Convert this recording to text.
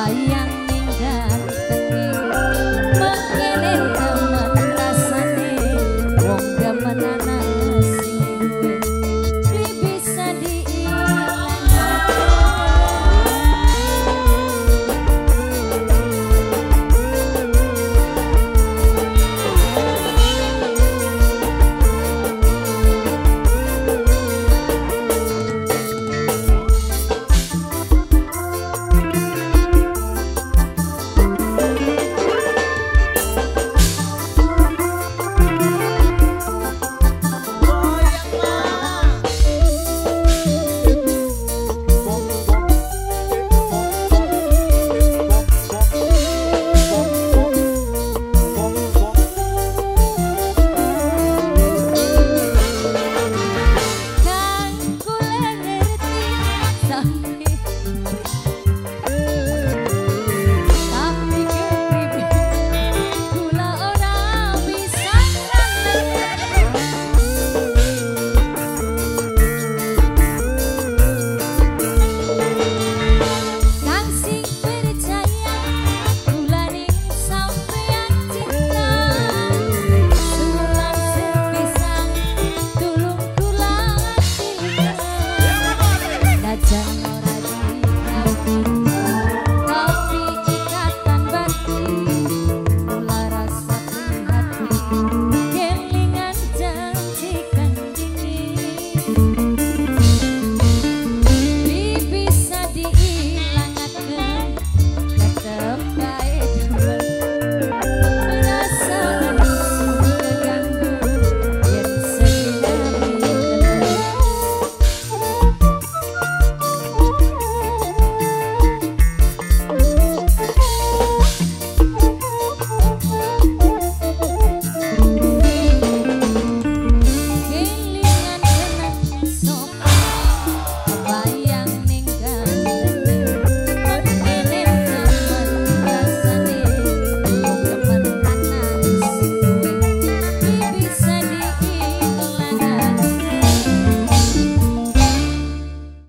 Bahia